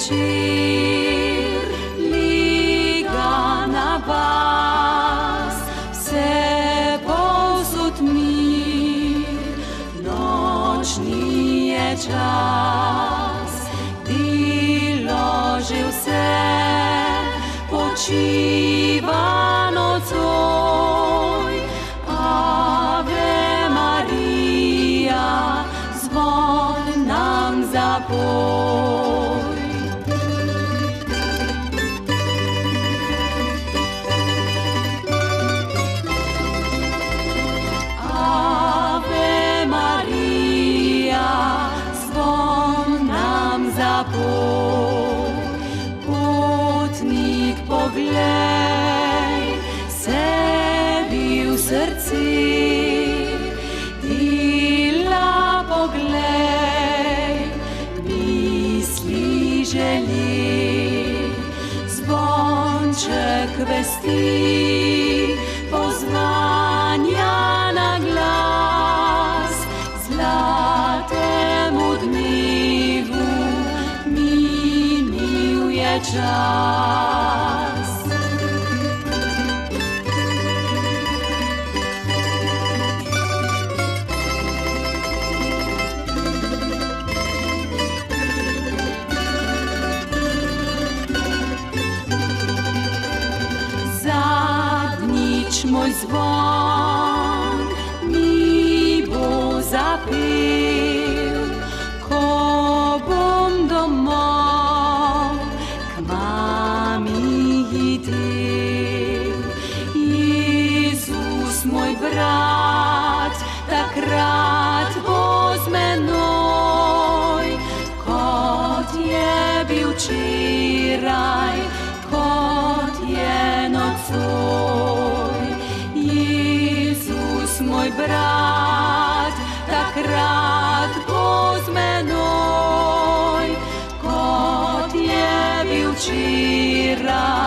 večer, liga na vas, vse povsod mir, nočni je čas, delo že vse počiva nocoj. Ave Maria, zvon nam zapoj. Zapoj. Potnik poglej, sebi v srci, dela poglej, misli želi, zvonček vesti, minil je čas. Zadnjič moj moj brat, takrat bo z menoj, kot je bil včeraj, kot je nocoj. Jezus, moj brat, takrat bo z menoj, kot je bil včeraj.